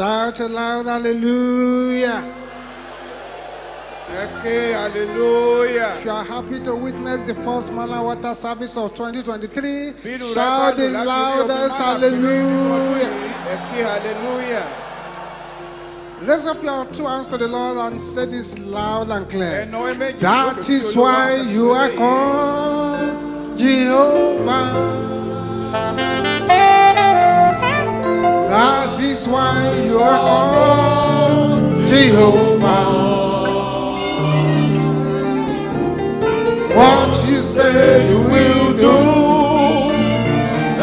Shout aloud, hallelujah. Okay, hallelujah. If you are happy to witness the first Manna Water service of 2023, shout the loudest hallelujah. Okay, hallelujah. Raise up your two hands to the Lord and say this loud and clear. That is why you are called Jehovah. That is why you are called Jehovah. What you said you will do,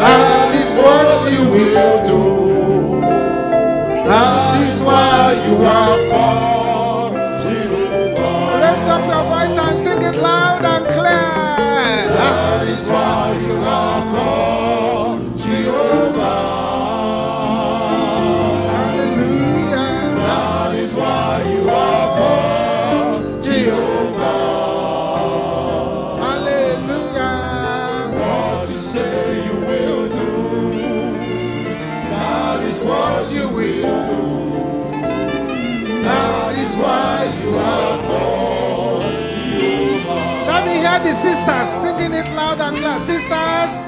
that is what you will do. assistas.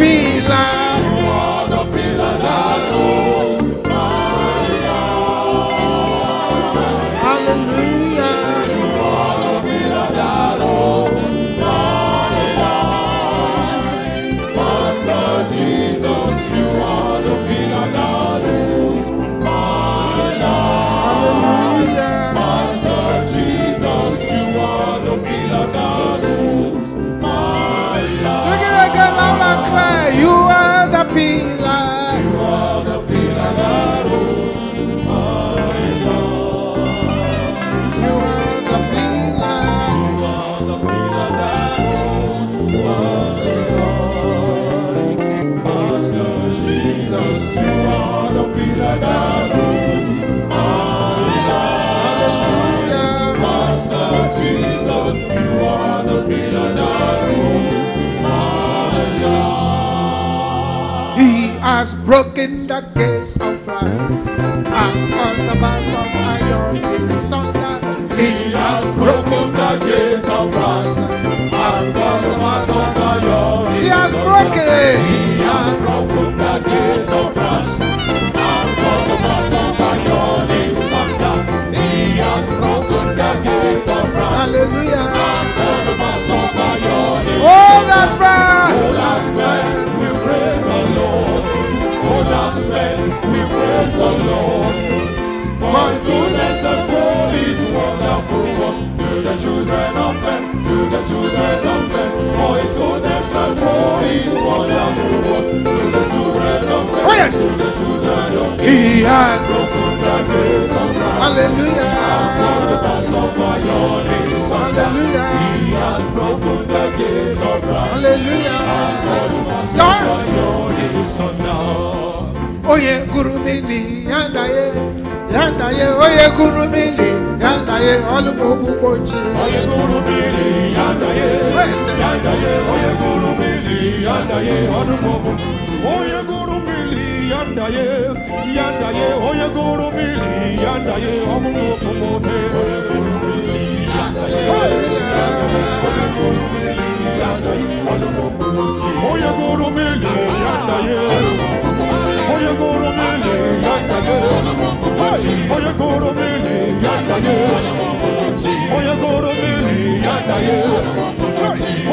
be like. has broken the case of brass. And caused the bars children of men, to the children of men, for his goodness and for his wonderful works. To the children of men, oh, yes. to the children of men, he has broken the gate of wrath. Hallelujah. Hallelujah. He has broken the gate of brass. Hallelujah. yeah, guru mili yandaye oh yeah, guru mili yandaye ọlụmụ okpukpo chi onye gụrụ mili yanda ye, onye gụrụ mmiri yandaye ọlụmụ okpukpo gụrụ mmiri yanda ye, onye gụrụ mmiri yandaye. Ọlụmụ okpukpo chi onye gụrụ mmiri yandaye gụrụ mmiri yandaye. ọlụmụ okpukpo gụrụ mmiri yandaye ọlụmụ Oye guru mili yandaye. Oye guru mili yandaye. Oye guru mili yandaye.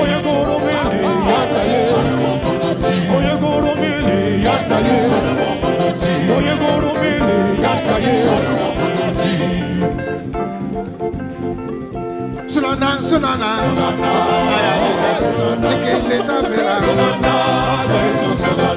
Oye guru mili yandaye. Oye guru mili yandaye. Oye guru mili yandaye. sunana sunana aya shida ekele tabira sunana sunana aya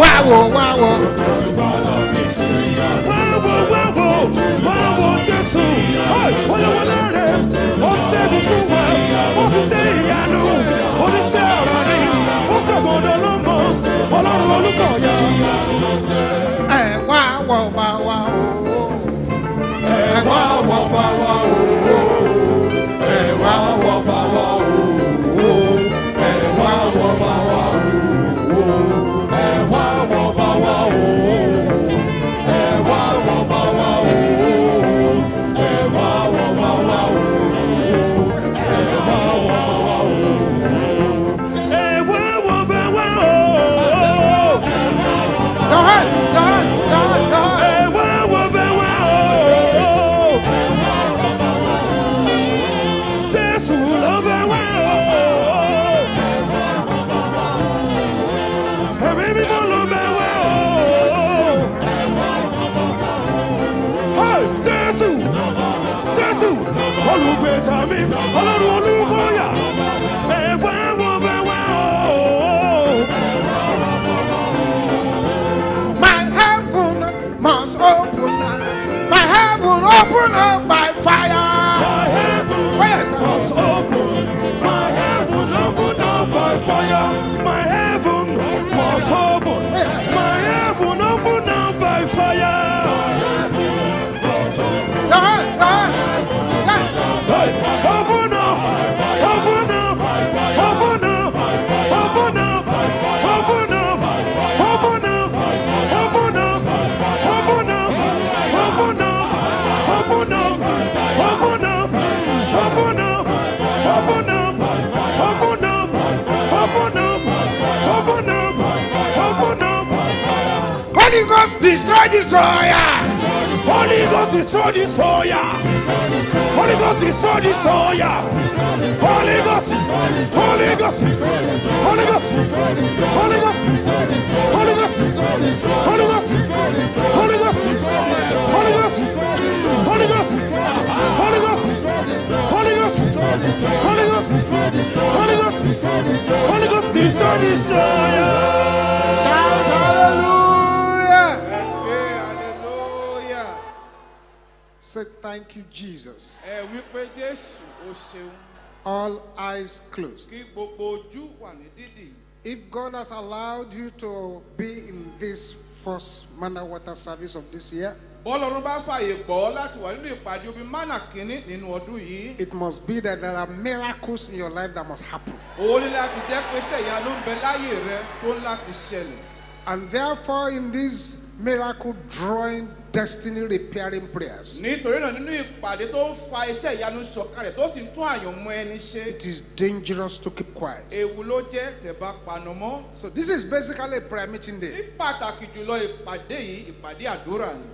Wáwo wáwo. Wáwo wáwo wáwo Jésù. Olówólé rẹ̀ ó ṣẹ́gun fún wa. Ó fi ṣe ìyanu. Oníṣẹ́ ọ̀rọ̀ ni. Ó ṣàgọ́dọ̀ lọ́mọ. Ọlọ́run olùkọ́yà. Ẹ wá wọ̀ wá wá o. Ẹ wá wọ̀ wá wá o. olùgbèjà mi ọlọ́run olúkọ́yà ẹ wá wọ bá wá o. My heaven must open. My heaven open up destroyer. Holy Ghost destroy the soya. Holy Ghost destroy the soya. Holy Ghost, Holy Ghost, Holy Ghost, Holy Ghost, Holy Ghost, Holy Ghost, Holy Ghost, Holy Ghost, Holy Ghost, Holy Ghost, Holy Ghost, Holy Ghost, Holy Ghost, Holy Ghost, destroy the soya. Shout hallelujah. Thank you, Jesus. All eyes closed. If God has allowed you to be in this first manna water service of this year, it must be that there are miracles in your life that must happen. And therefore, in this miracle drawing destiny repairing prayers, nítorí náà nínú ìpàdé tó ń fa iṣẹ́ ìyanu sọ̀kalẹ̀ tó sì ń tún àyànmọ́ ẹni ṣe it is dangerous to keep quiet. ewu ló jẹ́ tẹ̀bá panu mọ́ So, this is basically a prayer meeting ní day. pàtàkì jùlọ ìpàdé yìí ìpàdé àdúrà ni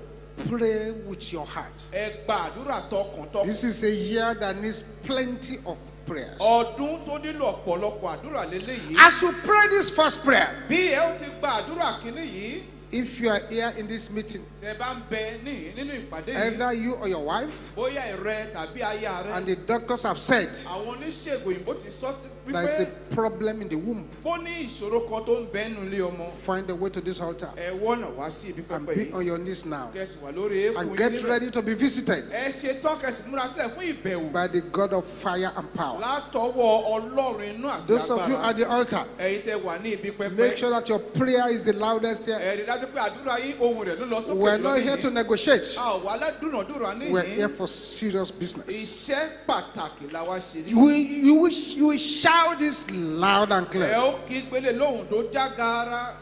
Pray with your heart. ẹ gba àdúrà tọkàntọkàn This is a year that needs plenty of prayers. ọdún tó nílò ọ̀pọ̀lọpọ̀ àdúrà lélẹ́yìí As you pray this first prayer, bí ẹ ó ti gba àdúrà kínní yìí if you are here in this meeting, tẹ bá ń bẹ ní nínú ìpàdé yìí either you or your wife, bóyá ẹ̀rẹ́ tàbí aya rẹ and the doctors have said àwọn oníṣègùn òyìnbó ti sọ ti- there is a problem in the womb, bó ní ìṣòro kan tó ń bẹ nínú ilé ọmọ. Find a way to this altar. Ẹ wọ́nà wá sí ibi and be on your knees now. Kẹsì wà lórí eékún and get ready to be visited ẹ ṣe tán kẹsì múra sílẹ̀ fún ìbẹ̀wò. by the God of fire and power. látọwọ́ ọlọ́run inú àti Those of you at the altar, ẹ̀yin tẹ wà ní ibi make sure that your prayer is the loudest here. ẹ rí dájú pé àdúrà yín ohun rẹ̀ ló lọ sókè We're not here to negotiate. a ò wá ládùnàdúrà We're here for serious business. iṣẹ́ pàtàkì la wá ṣe You will, you will, you will shout this loud and ẹ clear. ó kí gbélé lóhùn tó já gaara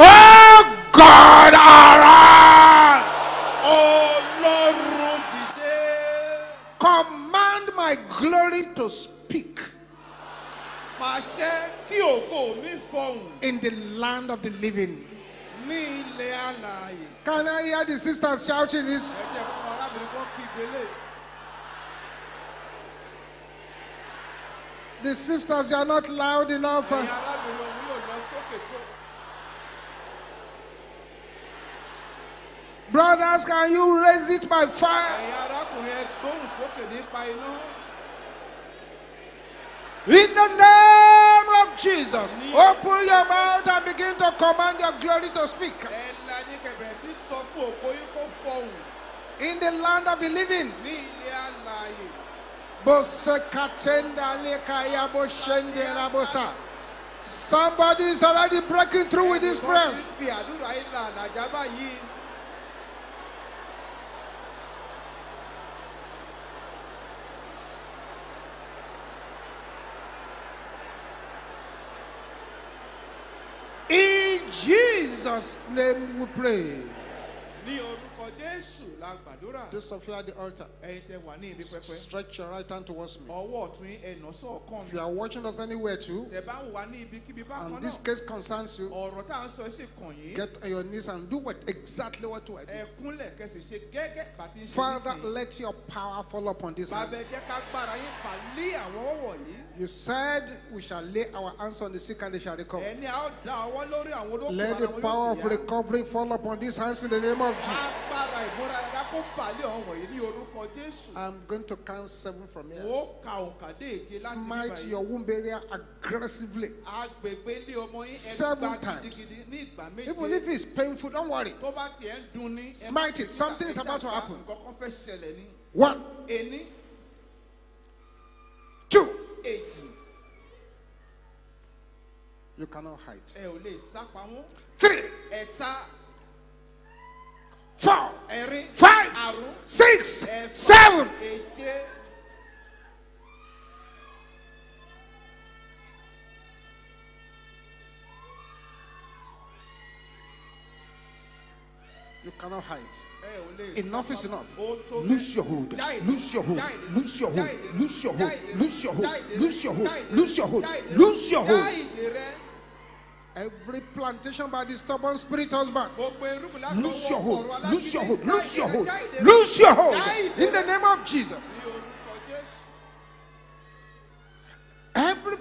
Oh God, arise! ọlọ́run dìde Command my glory to speak pàṣẹ kí ògo mi fọhùn in the land of the living. ní ilẹ̀ alààyè Can I hear the sisters shouting this? ẹ jẹ́ kó arábìnrin kan kí gbélé The sisters, you are not loud enough. ẹ̀yin arábìnrin òun yóò lọ sókè tó. Brothers, can you raise it by fire? ẹ̀yin arákùnrin ẹ gbóhùn sókè nípa iná In the name of Jesus, open your mouth and begin to command your glory to speak. ẹ la ní kẹbẹ̀rẹ̀ sí sọ fún ògo yín kó fọhùn In the land of the living. Somebody is already breaking through with this báyìí In Jesus' name we pray. ní orúkọ jésù la gbàdúrà Those of you at the altar, ẹ̀yin tẹ wà ní ibi pẹpẹ. Stretch your right hand towards me. ọwọ́ ọ̀tún yín ẹ̀nà sọ̀kan If you are watching us anywhere too, tẹ bá ń wà ní ibikíbi bákan and this case concerns you, ọ̀rọ̀ tá sọ sí kàn yín. get on your knees and do what exactly what you are doing. ẹ kúnlẹ̀ kẹsì ṣe gẹ́gẹ́ bàtí ń ṣe Father, let your power fall upon this bàbá You said we shall lay our hands on the sick and they shall recover. ẹni a ó da ọwọ́ lórí àwọn olókùn Let the power of recovery fall upon these hands in the name of Jesus. agbára ìmúra ẹ̀dá kó balẹ̀ ọ̀hún wọ̀nyí ní orúkọ jésù I'm going to count seven from here. ó ka òǹkà dé èje láti níbà Smite your womb area aggressively. agbègbè ilé ọmọ yín Seven ẹgbà times. gidigidi ní ìgbà Even if it's painful, don't worry. tó bá tiẹ̀ ń Smite it. Something is about to happen. nǹkan kan fẹ́ ṣẹlẹ̀ ní One, ení. Èjì You cannot hide. ẹ ò lè sá pamọ́. Three, ẹ̀ta. Four, ẹ̀rin. Five, àrún. Six, ẹ̀fà seven. èje. You cannot hide. Ẹ ò lè sá Enough is enough. Loose your hold. Loose your hold. Loose your hold. Loose your hold. Loose your hold. Loose your hold. Loose your hold. Loose your hold. Every plantation by the stubborn spirit husband. Loose your hold. ọ̀rọ̀ Loose your hold. Loose your hold. rẹ, jáde rẹ. Loose your hold. In the name of Jesus.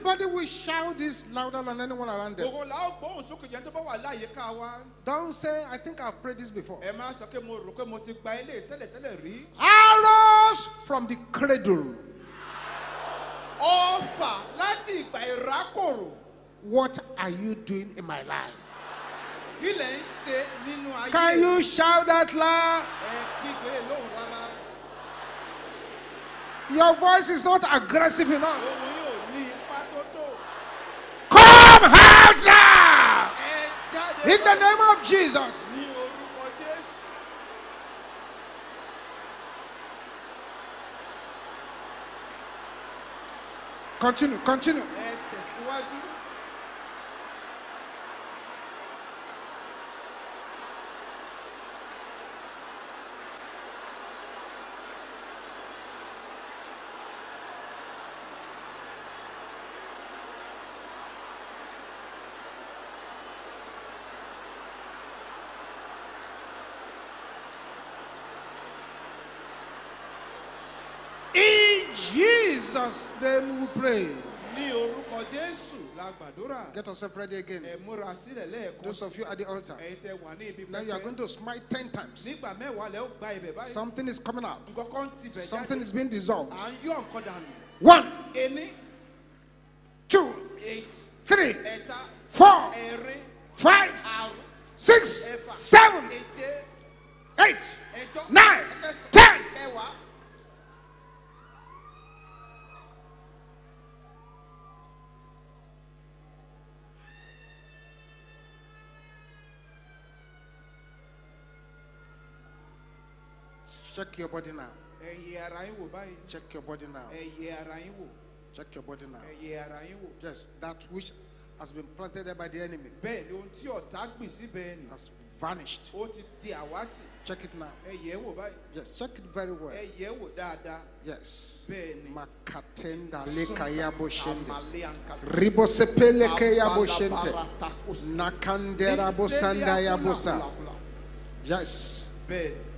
Everybody will shout this louder than anyone around them. Gbogbo la ó gbóhùn sókè jẹ́ tó bá wà láyìíká wa. Don't say, I think I've prayed this before. Ẹ máa sọ pé mo rò pé mo ti gba ilé tẹ́lẹ̀tẹ́lẹ̀ rí. Arrows from the cradle. Ọfà láti ìgbà ìrákòrò. What are you doing in my life? Kí lẹ̀ ń ṣe nínú ayé? Can you shout that loud? Ẹ kígbe lóhùn rárá. Your voice is not aggressive enough. right now. In the name of Jesus. Continue, continue. Jesus' name we pray. ní orúkọ jésù la gbàdúrà. Get yourself ready again. ẹ múra sílẹ̀ lẹ́ẹ̀kan Those of you at the altar. ẹ̀yin tẹ wà ní ibi Now you are going to smite 10 times. nígbà mẹ́wàá lẹ́ ó gba ibẹ̀ báyìí. Something is coming out. nǹkan ti bẹ̀ Something is being dissolved. à ń yọ nǹkan dànù. One, ení two, eight three, ẹ̀ta four, ẹ̀rin five, àrùn six, ẹ̀fà seven, èje eight, ẹ̀jọ nine, ten. Check your body now. ẹ yẹ ara yín wò báyìí. Check your body now. ẹ ara yín wò. Check your body now. ẹ ara yín wò. Yes, that which has been planted there by the enemy bẹ́ẹ̀ ni ohun tí ọ̀tá gbìn síbẹ̀ ni has vanished. ó ti di àwátì. Check it now. ẹ wò báyìí. Yes, check it very well. ẹ yẹ wò dáadáa. Yes. bẹ́ẹ̀ ni. Makatenda lekaya boshende. Amale ankata. Ribosepele boshente. Abalabaratakos. Nakandera bosanda ya bosa. Yes. bẹ́ẹ̀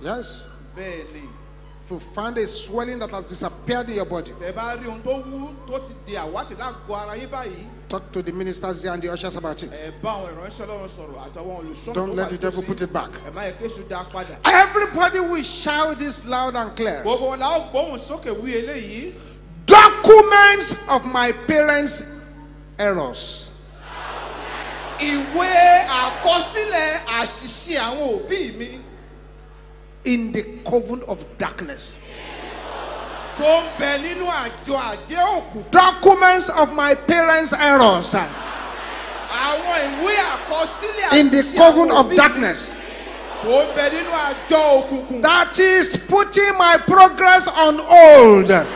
Yes. bẹ́ẹ̀ ni. If you find a swelling that has disappeared in your body, tẹ bá rí ohun tó wú tó ti di àwátì lágbo ara yín báyìí. talk to the ministers here and the ushers about it. ẹ bá àwọn ìránṣẹ́ ọlọ́run sọ̀rọ̀ àtàwọn olùsọ́nà Don't let the devil put it back. ẹ má yẹ kéṣù dá padà. Everybody will shout this loud and clear. gbogbo wọn la ó gbóhùn sókè wí eléyìí. Documents of my parents' errors. ìwé àkọsílẹ̀ àṣìṣe àwọn òbí mi in the coven of darkness. tó ń bẹ nínú àjọ àjẹ́ òkú. Documents of my parents' errors àwọn ìwé àkọsílẹ̀ in the coven of darkness. tó ń bẹ nínú àjọ òkùnkùn. That is putting my progress on hold. Can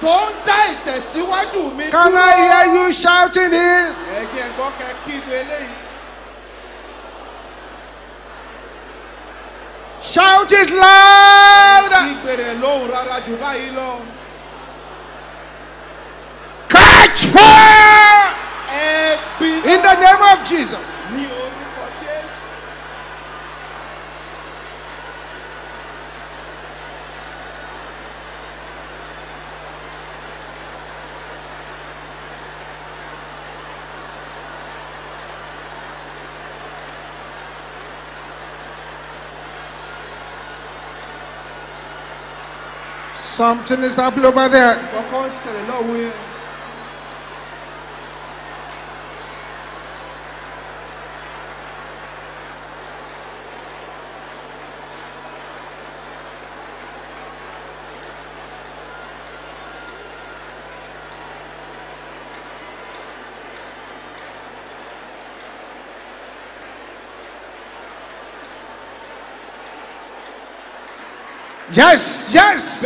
tó ń dá ìtẹ̀síwájú mi I hear you shouting ẹ jẹ́ gbọ́ eléyìí. Shout it loud. kígbe rẹ̀ lóhùn rárá jù báyìí lọ. Catch fire in the name of Jesus. ní orúkọ jésù. Something is happening over there. Yes, yes.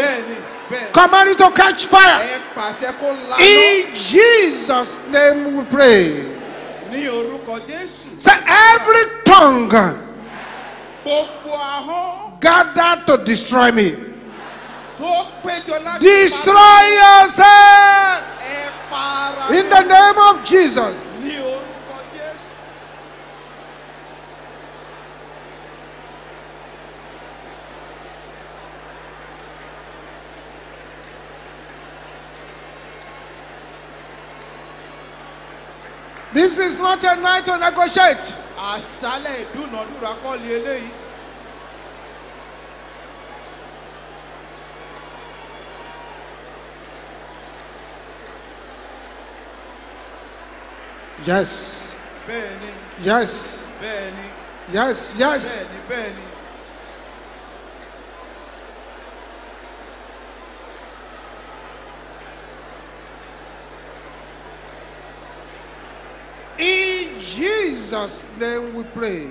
Command it to catch fire. ẹ pàṣẹ kó lánà In Jesus' name we pray. Say every tongue gathered to destroy me. Destroy yourself in the name of Jesus. This is not a night to negotiate. àṣálẹ̀ ìdúnàdúrà kọ́ lé eléyìí. Yes, bẹ́ẹ̀ ni yes, bẹ́ẹ̀ ni yes, yes. bẹ́ẹ̀ ni Jesus' name we pray.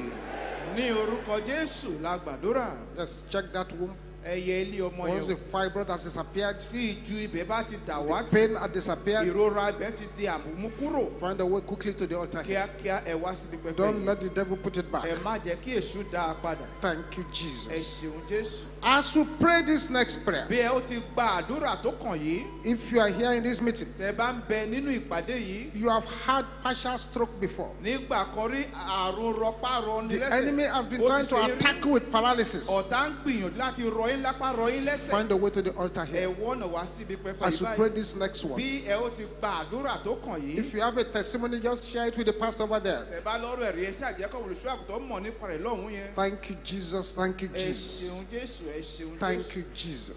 ní orúkọ jésù la gbàdúrà Let's check that womb. ẹyẹ ilé ọmọ Once the yẹn fibroid has disappeared, tí ìju ibẹ̀ bá ti the dàwátì pain has disappeared, ìrora ibẹ̀ ti di àmúmú kúrò find a way quickly to the altar here. kíákíá ẹ wá síbi pẹpẹ Don't let the devil put it back. ẹ má jẹ́ kí èṣù dá a padà Thank you, ẹ Jesus. ṣeun jésù. As we pray this next prayer, bí ẹ ó ti gba àdúrà tó kàn yìí if you are here in this meeting, tẹ bá ń bẹ nínú ìpàdé yìí you have had partial stroke before. nígbà kan rí àrùn rọpárọ ní The lẹ́sẹ̀ enemy has been trying to attack you with paralysis. ọ̀tá ń gbìyànjú láti rọ yín lápá rọ yín lẹ́sẹ̀ Find a way to the altar ẹ here. wọ́nà wá síbi pẹpẹ As yìí we pray this next one, bí ẹ ó ti gba àdúrà tó kàn yìí if you have a testimony, just share it with the pastor over there. tẹ bá lọ́rọ̀ ẹ̀rí ẹ ṣàjẹ́kọ̀ olùṣọ́ àgùntàn mọ̀ nípa rẹ̀ lọ́hùn yẹn Thank you, Jesus. Thank you, ẹ Jesus. ṣeun jésù ẹ ṣeun Thank you, Jesus.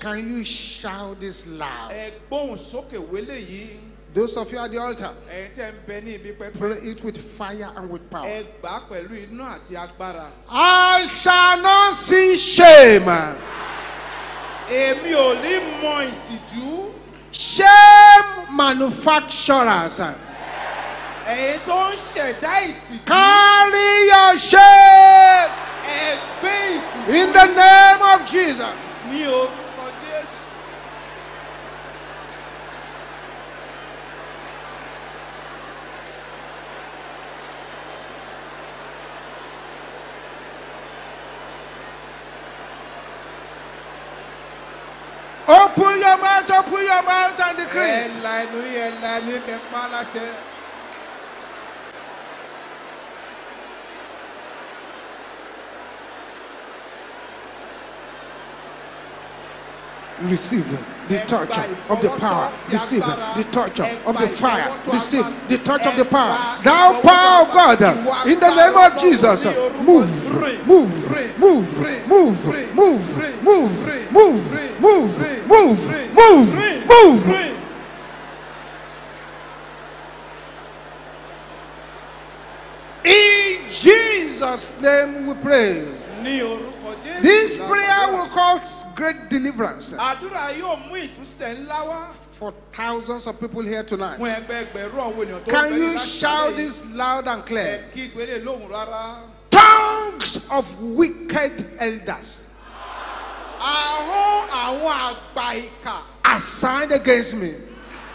Can you shout this loud? Those of you at the altar, pray it with fire and with power. I shall not see shame. Shame manufacturers ẹ̀yin tó ń ṣẹ̀dá ìtìjú Carry your shame ẹ gbé ìtìjú in the name of Jesus. ní orúkọ jésù. Open your mouth, open your mouth and ẹ decree. la ẹ la yìí kẹ pa á láṣẹ. Receive the touch of the power. Receive the touch of the fire. Receive the touch of the power. Thou power of God, in the name of Jesus, move, move, move, move, move, move, move, move, move, move, move. In Jesus' name we pray. This prayer will cause great deliverance for thousands of people here tonight. Can you shout this loud and clear? Tongues of wicked elders assigned against me.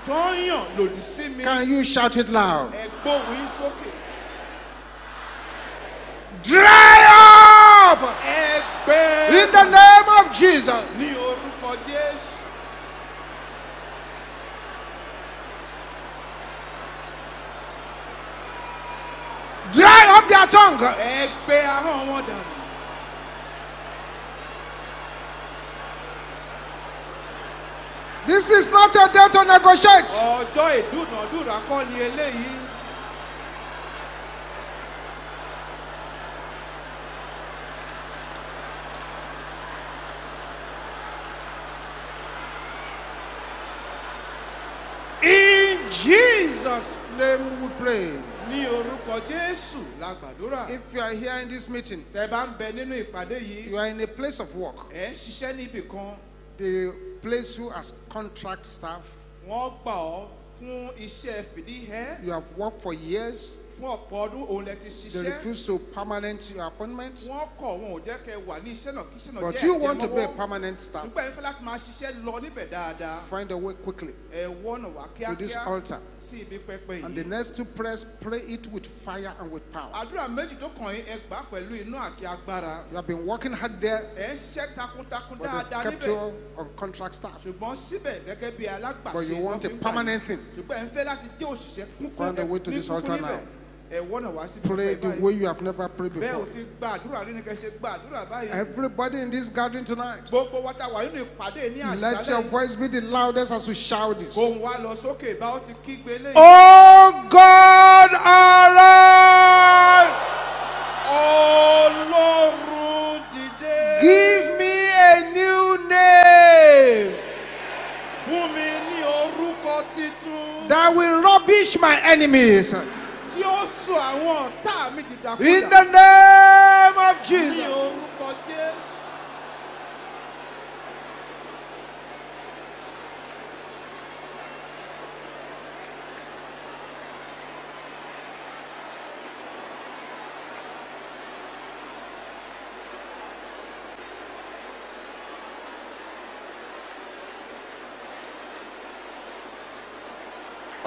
Can you shout it loud? Dry up! Gbé in the name of Jesus. ní orúkọ jésù. Dry up their tongue. ẹ gbé ahọ́n wọn dànù. This is not a day to negotiate. ọjọ́ ìdúnàdúrà kọ́ ni eléyìí. In Jesus' name we pray. ní orúkọ jésù la gbàdúrà. If you are here in this meeting, tẹ bá ń bẹ nínú ìpàdé yìí you are in a place of work. ẹ ń ṣiṣẹ́ níbì kan They place you as contract staff. wọ́n gbà ọ́ fún iṣẹ́ fìdíhẹ́ You have worked for years. Fún ọ̀pọ̀ ọdún òun lẹ ti They refuse to permanent your appointment. wọ́n kọ̀ wọn ò jẹ́ kẹ́ wà ní iṣẹ́ náà kí iṣẹ́ náà But you want to be a permanent staff. nígbà yẹn fẹ́ láti máa ṣiṣẹ́ lọ níbẹ̀ dáadáa. Find a way quickly ẹ wọ́nà wá to this altar. sí ibi pẹpẹ And the next two prayers, pray it with fire and with power. àdúrà méjì tó kàn yín ẹ gbà á pẹ̀lú iná àti agbára. You have been working hard there, ẹ ń ṣiṣẹ́ takuntakun but dáadáa kept you on contract staff. ṣùgbọ́n síbẹ̀ gẹ́gẹ́ bí alágbàṣe But you want a lọ́ fi ń gbà permanent thing. ṣùgbọ́n ẹ ń fẹ́ láti jẹ́ òṣìṣẹ́ fún Find a way to ní this kúkú altar níbẹ̀. Pray the way you have never prayed before. Everybody in this gathering tonight, let your voice be the loudest as we shout this. Oh God!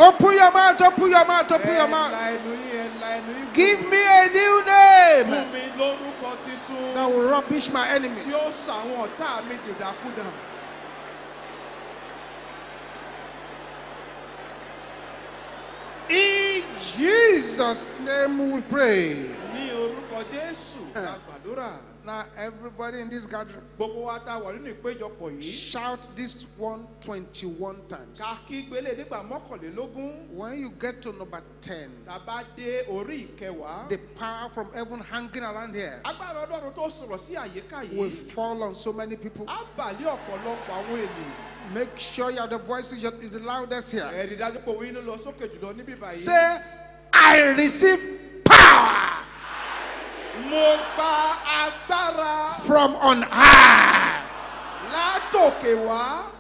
Open your mouth, open your mouth, open your mouth. Give me a new name that will rubbish my enemies. In Jesus' name we pray. Now, everybody in this gathering, Gbogbo wa tá a wà nínú ìpéjọpọ̀ yìí. shout this one 21 times. Ká kí gbélé nígbà mọ́kànlélógún. When you get to number 10, Tá a bá dé orí ìkẹwàá. the power from heaven hanging around here Agbára Ọlọ́run tó sọ̀rọ̀ sí àyíká will yìí. fall on so many people. Á bàlẹ́ ọ̀pọ̀lọpọ̀ àwọn ènìyàn. Make sure you have the voice is the loudest here. Ẹ̀rí dájú pé òun inú lọ sókè jùlọ níbí báyìí. Say, I receive from on high.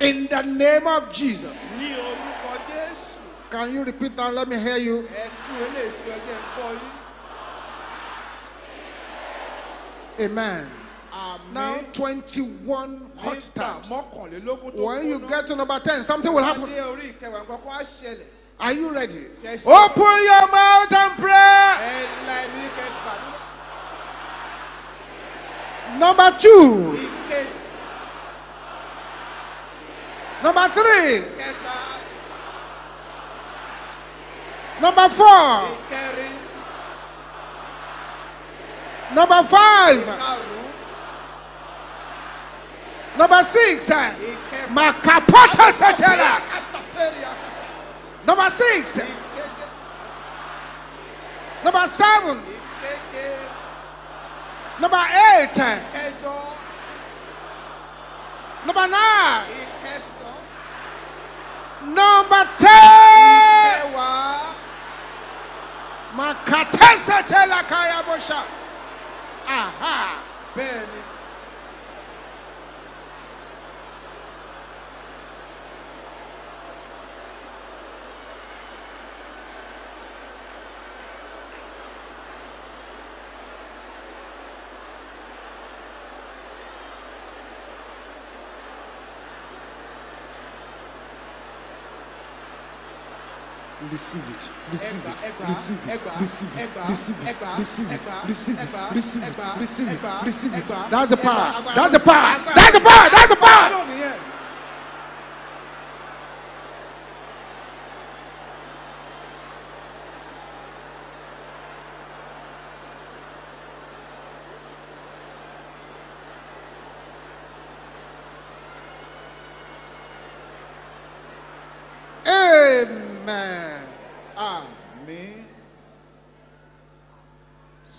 In the name of Jesus. Can you repeat that? Let me hear you. Amen. Amen. Now 21 hot stars. When you get to number 10, something will happen. Are you ready? Open your mouth and pray. Number two. Number three. Number four. Number five. Number six. Makapota satella. Number six. Number seven number eight, number nine, number ten. kẹwàá. Makate setela kaya bosha. Aha. Bẹ́ẹ̀ni. Receive it. Receive it. Receive it. Receive it. Receive it. Receive it. Receive it. Receive it. Receive it. Receive it. That's the power. That's the power. That's the power. That's the power.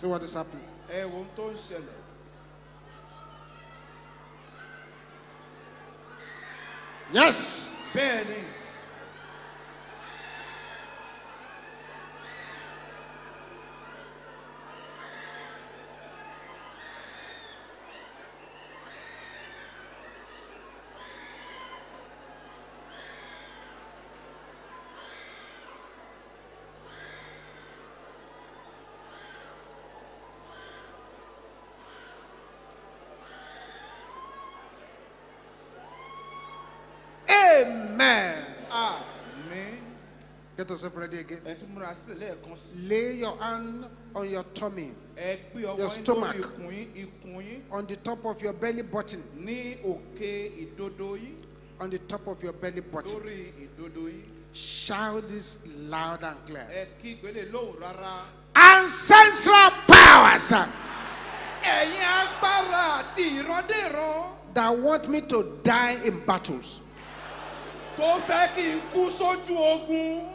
See what is happening. Ẹ wo ohun tó ń ṣẹlẹ̀. Yes. Bẹ́ẹ̀ni. Amen. Amen. Get yourself ready again. Lay your hand on your tummy, your stomach, on the top of your belly button, on the top of your belly button. Shout this loud and clear. Ancestral powers that want me to die in battles tó fẹ́ kí n kú sójú ogun.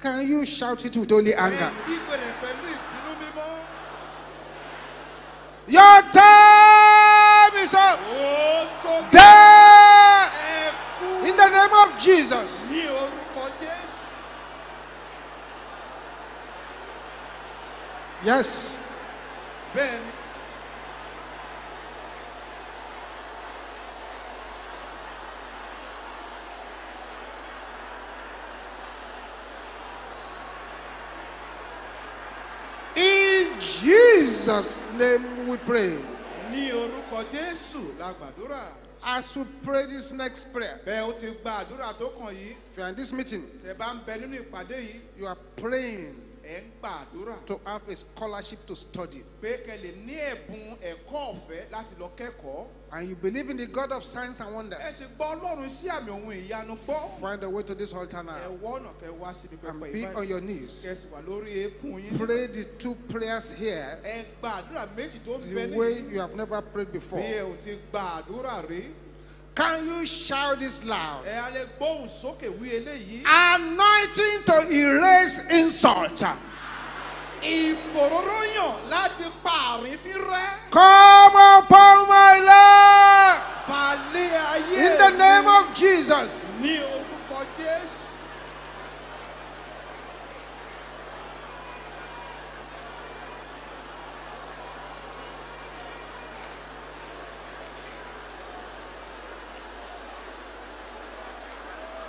Can you shout it with only anger? pẹ̀lú ìbínú mímọ́. Your time is up. Ó tó gẹ́. Ẹ kú in the name of Jesus. ní orúkọ Jésù. Yes. Bẹ́ẹ̀ni. Jesus' name we pray. Ní orúkọ Jésù la gbàdúrà. As we pray this next prayer, bẹ́ẹ̀ ó ti gba àdúrà tó kàn yìí if you are in this meeting, tẹ bá ń bẹ nínú ìpàdé yìí you are praying ẹ̀ ń gba àdúrà to have a scholarship to study, pé kẹ́ lè ní ẹ̀bùn ẹ̀kọ́ ọ̀fẹ́ láti lọ kẹ́kọ̀ọ́. And you believe in the God of signs and wonders, ti gbọ́ ọlọ́run sí àmì ohun ìyanu gbọ́. Find a way to this altar now. Wọ́ ọ̀nà kẹ́ wá síbi and be on your knees. kẹ́ sì wà lórí eékún yín. Pray the two prayers here. Ẹ gba àdúrà méjì tó ń bẹ the way you have never prayed before. Can you shout this loud? ẹ á lè gbóhùn sókè wí eléyìí Anointing to erase insult. ìfòróróyàn láti pa àrífín rẹ́ Come upon my life ayé in the name of Jesus. ní jésù.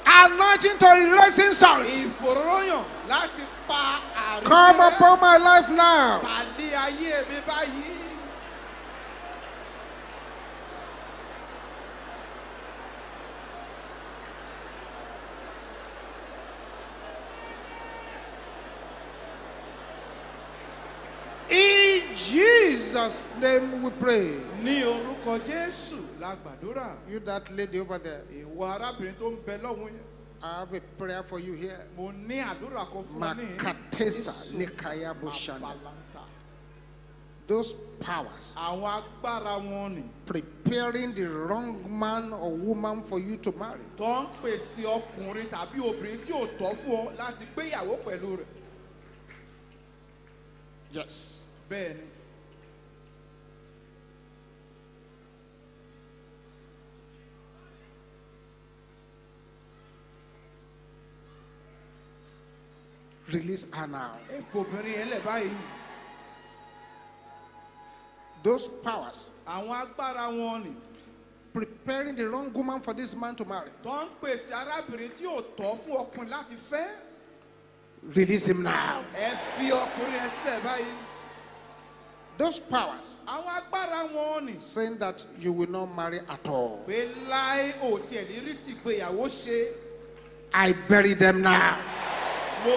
Anointing to erase insults. ìfòróróyàn láti pa àrífín Come upon my life now. balẹ̀ ayé mi báyìí. In Jesus' name we pray. ní orúkọ jésù la gbàdúrà You, that lady over there, ìwọ arábìnrin tó ń bẹ lọ́hùn yẹn I have a prayer for you here. mo ní àdúrà kan fún ọ ní Makatesa Jésù lekaya boshana. Abalanta. Those powers àwọn agbára wọn ni preparing the wrong man or woman for you to marry. tó Release her now. Those powers preparing the wrong woman for this man to marry. tó ń pèsè arábìnrin tí ò tọ́ fún ọkùnrin láti fẹ́ Release him now. ẹ fi ọkùnrin yẹn sílẹ̀ báyìí Those powers àwọn agbára wọn ni saying that you will not marry at all. pé láì ò tiẹ̀ ní rí tìgbéyàwó ṣe. I bury them now.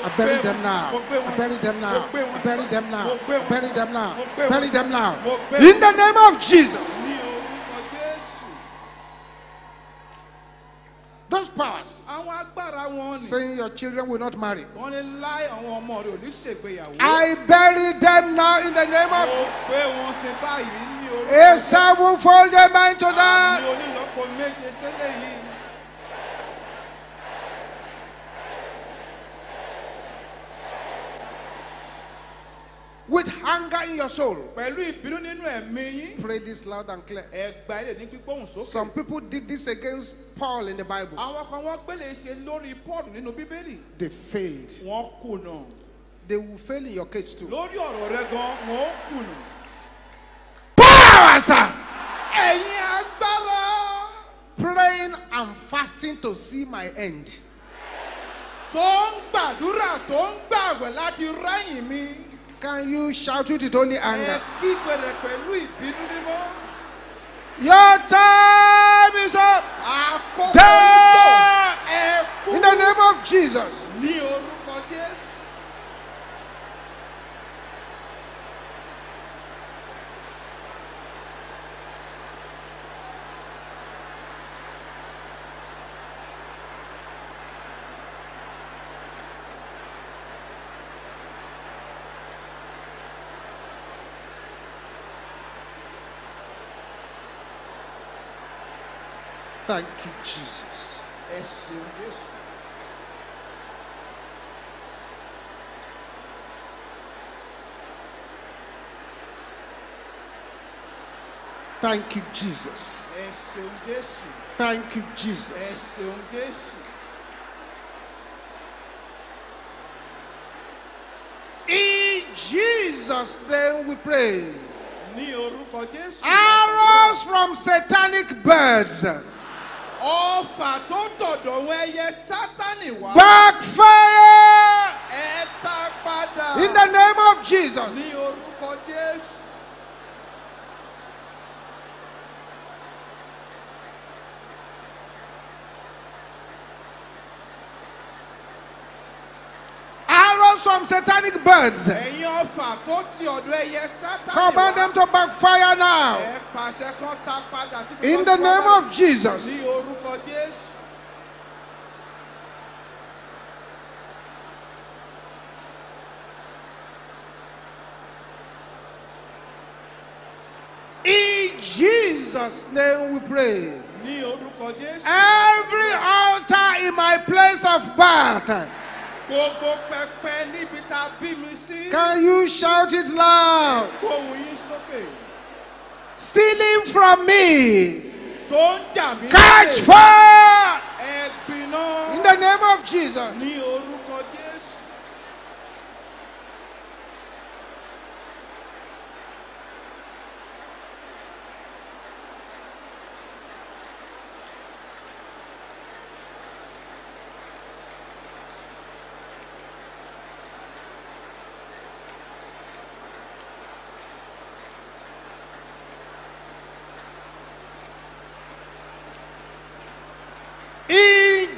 I bury them now. I bury them now. I bury them now. I bury them now. I Bury them now. In the name of Jesus. ní orúkọ jésù Those powers àwọn agbára wọn ni saying your children will not marry. wọn ní láì àwọn ọmọ rẹ ò ní ṣègbéyàwó. I bury them now in the name of gbé wọn sí báyìí ní orúkọ a sevenfold amen to àmì that. With hunger in your soul. pẹ̀lú ìbínú nínú ẹ̀mí yín Pray this loud and clear. ẹgbà ilé ní gbígbóhùn sókè. Some people did this against Paul in the Bible. àwọn kan wọ́n gbélé ṣe lórí paul nínú bíbélì They failed. wọ́n kùnà They will fail in your case too. lórí ọ̀rọ̀ rẹ gan wọ́n kùnà. Powers are ẹ̀yin agbára praying and fasting to see my end. tó ń gbàdúrà tó ń gbàwẹ̀ láti rẹ́yìn mi. Can you shout it with only anger? kígbe rẹ̀ pẹ̀lú ìbínú mímọ́. Your time is up. àkókò Dá! ìtò ẹ kú In the name of Jesus. Jésù. Thank you, Jesus. ẹ ṣeun jésù. Thank you, Jesus. ẹ ṣeun. Thank you, Jesus. In Jesus' name we pray. ní orúkọ jésù. Arrows from satanic birds ọfà tó tọ̀dọ̀ ẹyẹ sátánì wá. backfire ẹ tá padà. in the name of Jesus. ní orúkọ jésù. arrows from satanic birds, ẹ̀yin ọfà tó ti ọ̀dọ̀ ẹyẹ sátani command them to backfire now. ẹ pàṣẹ kan ta padà sí In the name of Jesus. ní orúkọ jésù. In Jesus' name we pray. ní orúkọ jésù. Every altar in my place of birth, gbogbo pẹpẹ níbi tá a bí mi sí. can you shout it loud? gbóhùn yín sókè. Stealing from me, tó ń jà mí catch fire in the name of Jesus. ní orúkọ jésù. In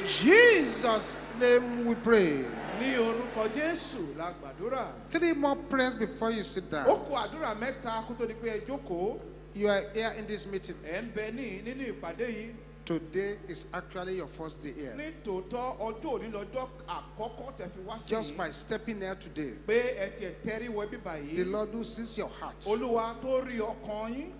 Jesus' name we pray. ní orúkọ jésù la gbàdúrà. Three more prayers before you sit ó down. kù àdúrà mẹ́ta kó tó di pé ẹ jókòó. You are here in this meeting. ẹ̀ ń bẹ ní nínú ìpàdé yìí. Today is actually your first day here. ní tòótọ́ ọjọ́ òní lọ́jọ́ àkọ́kọ́ tẹ̀ fi wá sí Just by stepping here today, pé ẹ tiẹ̀ tẹ́rí wọ bíbà the. Lord who sees your heart olúwa tó rí ọkàn yín.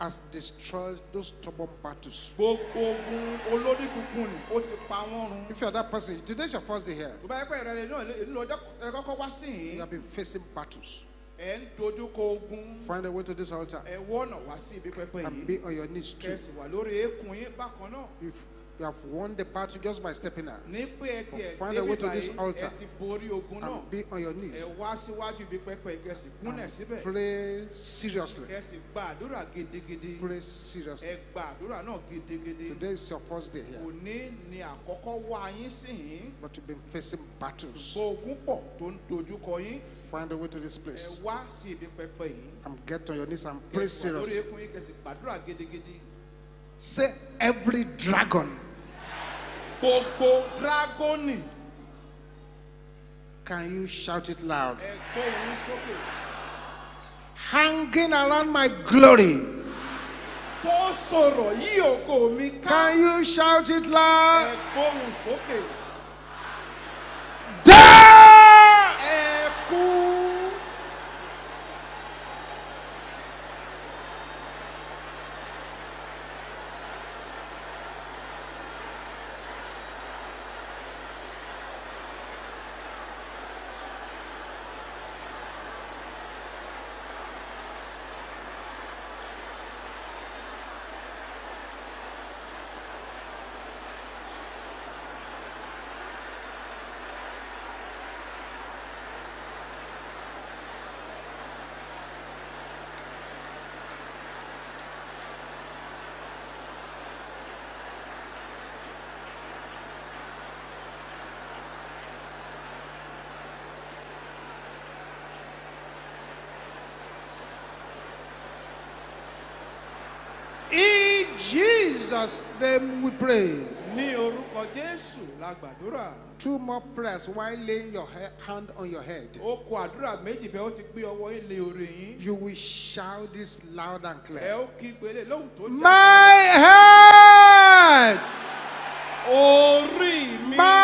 Has destroyed those stubborn battles. gbogbo ogun olórí kunkun ni ó ti pa wọ́n run. If you are that person, today is your first day here. tó bá yẹ pé ìrẹ̀lẹ̀ náà ìlú ọjọ́ ẹ kọ́kọ́ wá sí You yìí. have been facing battles. ẹ̀ ń dojú kọ ogun. Find a way to this altar ẹ wọ́nà wá sí ibi pẹpẹ and yìí. be on your knees too. kẹsì wà lórí eékún yín bákan náà. You have won the battle just by stepping out ní pé ẹ tiẹ̀ Find a way to this altar ẹ ti borí ogun náà. and be on your knees, wá síwájú ibi pẹpẹ kẹsì kúnlẹ̀ síbẹ̀. pray seriously. kẹsì gba àdúrà gidigidi. Pray seriously. ẹ gba àdúrà náà gidigidi. Today is your first day here, òní ni àkọ́kọ́ wá yín sí yín. but you've been facing battles. bó ogun pọ̀ tó ń dojú kọ yín. Find a way to this place wá sí ibi pẹpẹ yìí. and get on your knees and pray kẹsì wà lórí seriously. eékún yín kẹsì gbàdúrà gidigidi. Say every dragon gbogbo dragoni Can you shout it loud? Hanging around my glory. tó sọ̀rọ̀ yí ògo mi ká. Can you shout it loud? gbóhùn sókè. Die! ẹ kú. Jesus' name we pray. ní orúkọ jésù la gbàdúrà. Two more prayers while laying your hand on your head. ó kó àdúrà méjì bẹ́ẹ̀ ó ti gbé ọwọ́ yín lé orí yín. You will shout this loud and clear. ó kí gbélé lóhùn tó jà. My head! orí mi. My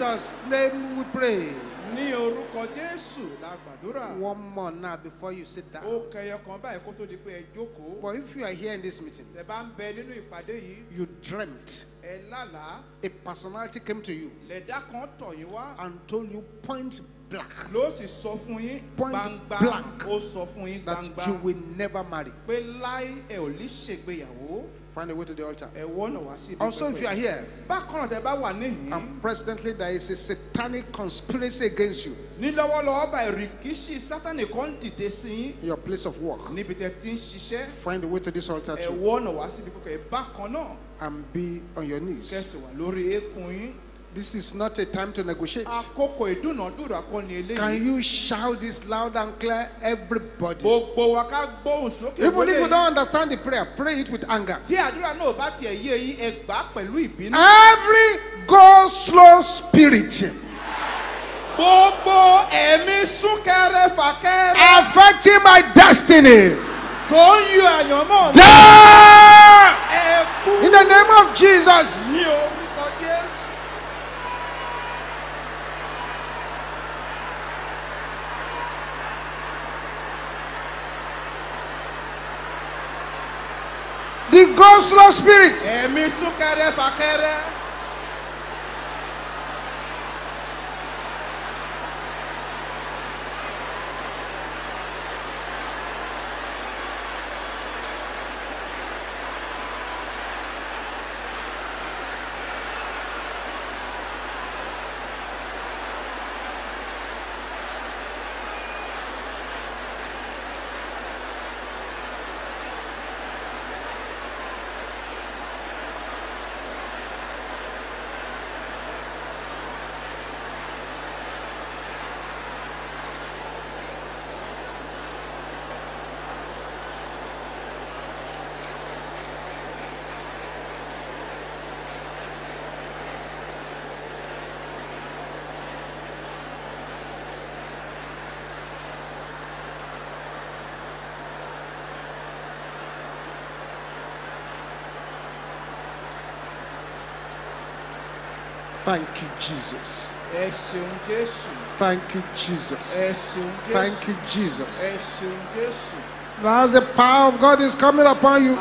Jesus' name we pray. ní orúkọ jésù la gbàdúrà. One more now before you sit down. ó kẹyọ kan báyìí kó tó di pé ẹ jókòó. But if you are here in this meeting, tẹ bá ń bẹ nínú ìpàdé yìí you dreamt. ẹ lálàá. A personality came to you lẹ̀dá kan tọ̀ yín wá. and told you point blank. Ló sì sọ fún yín gbangba. ó sọ fún yín that gbangba. you will never marry. pé láì ẹ ò ní ṣègbéyàwó Find a way to the altar. ẹ wọ́nà wá síbi Also, if you are here bákan náà tẹ bá wà níhìn and presently there is a satanic conspiracy against you. Ní lọ́wọ́lọ́wọ́ bá ìrìkíṣí sátánì kan dìde sí yín. In your place of work, níbi tẹ ti ń ṣiṣẹ́. Find a way to this altar ẹ too. wọ́nà wá síbi kókè bákan náà and be on your knees. This is not a time to negotiate. àkókò ìdúnàdúrà kọ́ ni Can eléyìí you shout this loud and clear, everybody? gbogbo wa ká gbóhùn sókè Even wọlé if you don't understand the prayer, pray it with anger. tí àdúrà náà bá tiẹ̀ yé yín ẹ gbà á pẹ̀lú ìbínú. Every go slow spirit gbogbo ẹ̀mí súnkẹrẹ fàkẹrẹ affecting my destiny, tó ń yọ àyànmọ́ mi. die ẹ kú in the name of Jesus. ní orúkọ jésù. The slow spirit ẹ̀mí súnkẹrẹ fàkẹrẹ. Thank you, Jesus. jésù. Thank you, Jesus. Thank you, Jesus. jésù. Now, the power of God is coming upon you,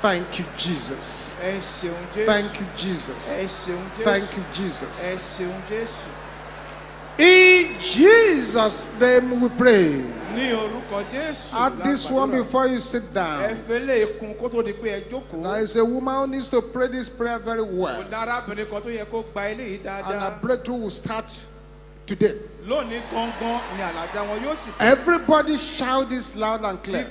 thank you, Jesus. Um jésù. Thank you, Jesus. Um jésù. Thank you, Jesus. Um jésù. In Jesus' name we pray. ní orúkọ jésù. Add this one before you sit down. fẹlẹ́ ikun kó tó di pé ẹ jókòó. There is a woman who needs to pray this prayer very well. kò ní arábìnrin tó yẹ kó gba eléyìí And a breakthrough will start today. lónìí gangan ni àlàjá wọn yóò sì. Everybody shout this loud and clear.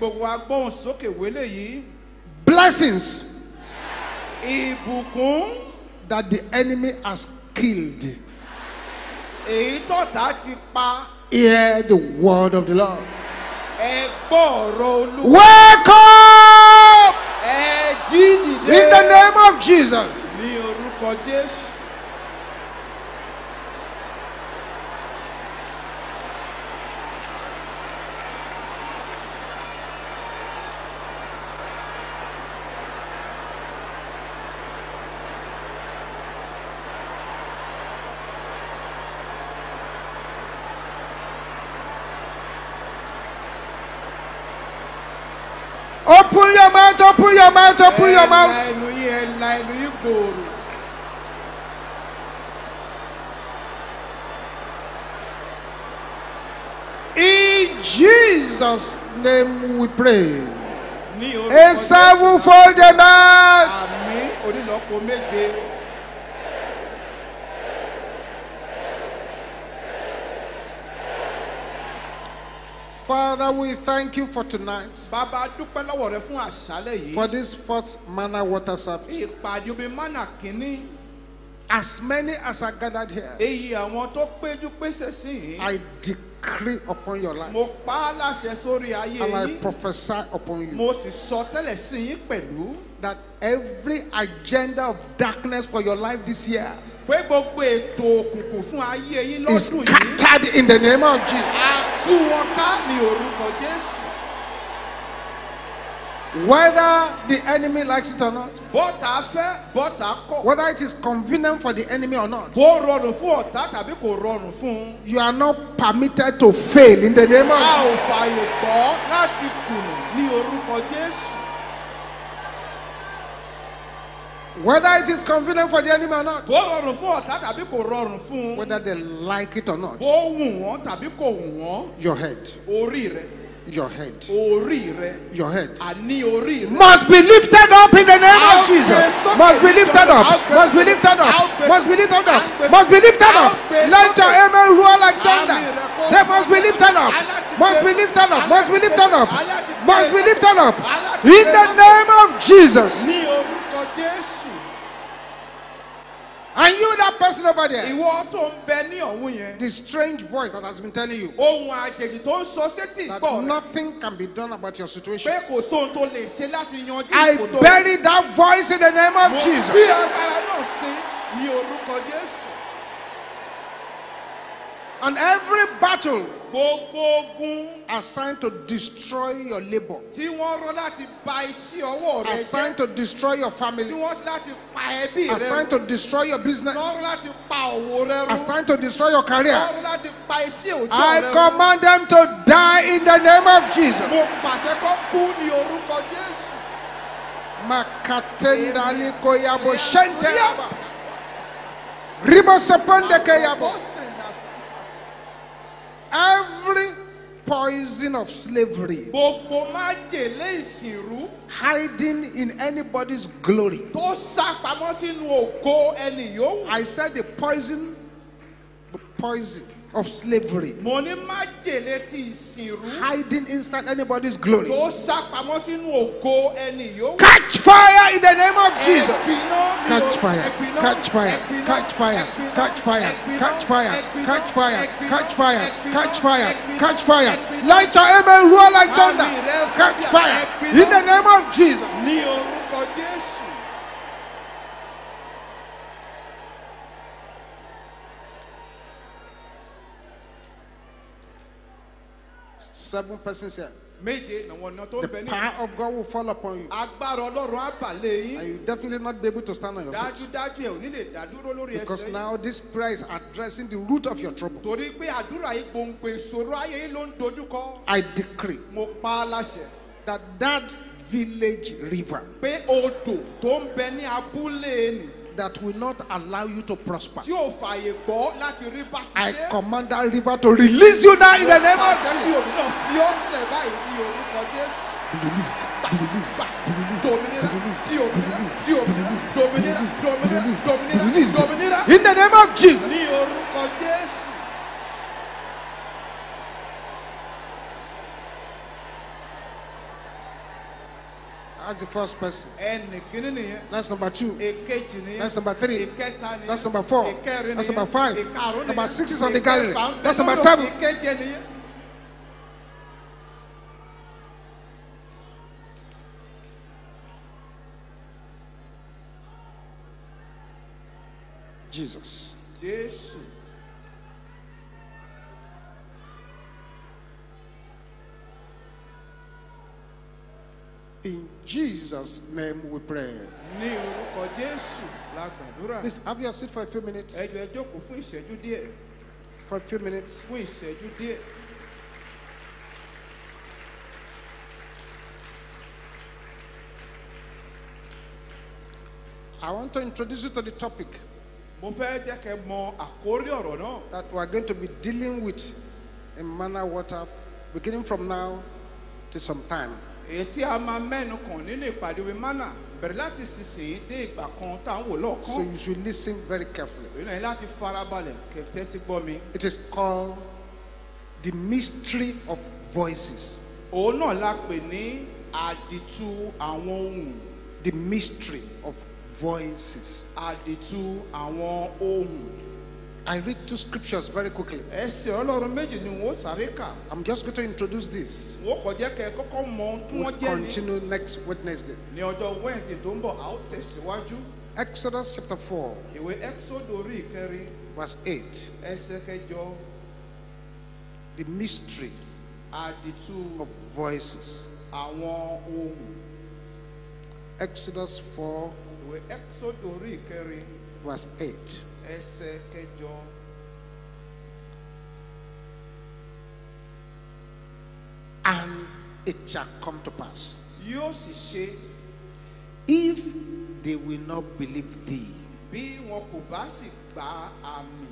Blessings ìbùkún that the enemy has killed. èyí tọ̀tá ti pa Hear the word of the Lord. ẹ gbọ́ ọ̀rọ̀ olúwa. Wake up ẹ jí dìde. in the name of Jesus. ní orúkọ jésù. mouth, open your mouth, open your mouth. In Jesus' name we pray. Esa orúkọ Jésù. Ẹ sáwù fún Dèmà. Méje. Father, we thank you for tonight, bàbá dúpẹ́ lọ́wọ́ rẹ fún àṣálẹ̀ yìí. for this first manna water service. ìpàdé omi mánà kínní. As many as are gathered here, èyí àwọn tó péjú pésẹ̀ sí yìí. I decree upon your life mo pa á láṣẹ sórí ayé and I yín. prophesy upon you mo sì sọ tẹ́lẹ̀ sí yín pẹ̀lú. that every agenda of darkness for your life this year pé gbogbo ètò òkùnkùn fún ayé yín is lọ́dún yìí. scattered in the name of Jesus. a tú wọn ká ní orúkọ jésù. Whether the enemy likes it or not, bọ́tà fẹ́ bọ́tà kọ̀. whether it is convenient for the enemy or not, bó rọrùn fún ọ̀tá tàbí kò rọrùn fún un. you are not permitted to fail in the name a of ò fààyè kọ́ láti kùnà ní orúkọ jésù. Whether it is convenient for the enemy or not, bó rọrùn fún ọ̀tá tàbí kò rọrùn fún whether they like it or not, bó wù wọ́n tàbí kò wù wọ́n. your head, orí rẹ your head, orí rẹ your head àní orí rẹ. must be lifted up in the name of Jesus. Must be lifted up. Must be lifted up. Must be lifted up. Must be lifted up. Let your amen roar like thunder. Àmì rẹ̀ kó They must be lifted up. Must be lifted up. Must be lifted up. Must be lifted up. In the name of Jesus. ní orúkọ jésù. And you, that person over there, ìwọ tó ń bẹ ní ọ̀hún yẹn. the strange voice that has been telling you ohun àjèjì tó ń sọ sétí that nothing can be done about your situation. pé kò sóhun tó lè ṣe láti yanjú I bury that voice in the name Mo of Jesus. bí agbára náà sí ní orúkọ jésù. And every battle gbogbo ogun assigned to destroy your labor, tí wọ́n rán láti ba iṣẹ́ ọwọ́ rẹ assigned to destroy your tí family, wọ́n ṣe láti pa ẹbí rẹ assigned to destroy your business, wọ́n rán láti pa òwò rẹ run. assigned to destroy your career. wọ́n rán láti pa iṣẹ́ òjò I command them to die in the name of Jesus. mo pàṣẹ kó kú ní orúkọ jésù. Makatenda liko yabo shente yaba. Ribo seponde ke yabo. Every poison of slavery gbogbo májèlé ìsìnrú hiding in anybody's glory. tó sá pamọ́ sínú ògo ẹni yòówù. I said the poison, the poison of slavery mo ní májèlé ti ìsìnrú hiding inside anybody's glory. tó sá pamọ́ sínú ògo ẹni yòówù. Catch fire in the name of Jesus. Catch fire, catch fire, catch fire, catch fire, catch fire, catch fire, catch fire, catch fire, catch fire. Light your amen roar like thunder. Catch fire in the name of Jesus. Seven persons here. méje làwọn ọ̀nà tó The ń bẹ ní. power of God will fall upon you. agbára ọlọ́run á bà lé And yín. you definitely not be able to stand on your feet. dájúdájú ẹ ò ní lè lórí Because ẹsẹ̀ yín. now this prayer is addressing the root of your trouble. torí pé àdúrà yìí gbòǹgbò ìṣòro ayé yín ló ń dojúkọ. I decree mo pa á láṣẹ that that village river pé odò tó ń bẹ ní abúlé nì that will not allow you to prosper. tí ò fààyè gbọ́ láti rí bá ti I ṣe. command that river to release you now in the name of pàṣẹ kí Jesus. omi náà fi ọ́ sílẹ̀ báyìí ní orúkọ jésù. Be released. Be released. Be released. Be released. Be released. òmìnira, released. dominira, released. dominira, released. dominira, released. dominira. In the name of Jesus. ní orúkọ jésù. That's the first person. That's number two. That's number three. That's number four. That's number five. Number six is on the gallery. That's number seven. nìyẹn. Jesus. In Jesus' name we pray. ní orúkọ jésù la gbàdúrà. Please have your seat for a few minutes. ẹ jọ̀ọ́ ẹ jókòó fún ìṣẹ́jú díẹ̀. For a few minutes. fún ìṣẹ́jú díẹ̀. I want to introduce you to the topic mo fẹ́ jẹ́ kẹ́ mọ àkórí ọ̀rọ̀ náà that we are going to be dealing with in manna water beginning from now to some time, èyí tí a máa mẹ́nu kàn nínú ìpàdé omi mánà bẹ̀rẹ̀ láti sísìn dé ìgbà kan tá à ń wò so lọ́ọ̀kan you should listen very carefully. náà ní láti farabalẹ̀ kẹ̀tẹ́ ti gbọ́ mi. It is called the mystery of voices. òun náà la pè ní àdìtú àwọn ohùn The mystery of voices. àdìtú àwọn ohùn. I read two scriptures very quickly. ẹsẹ̀ ọlọ́run méjì ni wọ́n sáré kà I'm just going to introduce this. wọ́n kọjá kẹ́ kọ́kọ́ mọ ohun tí We'll wọ́n jẹ́ ní continue next Wednesday. ní ọjọ́ wednesday tó ń bọ̀ a ó tẹ̀síwájú Exodus chapter 4, ìwé exodo orí ìkẹrin verse 8. ẹsẹ̀ kẹjọ The mystery àdìtú of voices. àwọn ohùn Exodus 4, ìwé exodo orí ìkẹrin verse 8. ẹsẹ̀ kẹjọ And it shall come to pass, yóò sì ṣe if they will not believe thee, bí wọn kò bá sì gba àmì.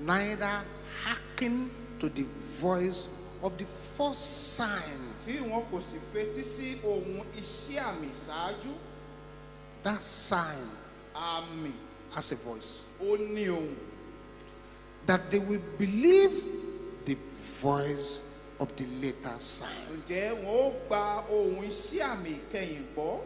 Neither hearken to the voice of the first sign. tí wọn kò sì fetí sí ohun iṣẹ́ àmì ṣáájú. That sign. Àmì has a voice. ó ní ohùn That they will believe the voice of the later sign. ǹjẹ́ wọn ó gba ohun iṣẹ́ àmì ìkẹyìn gbọ́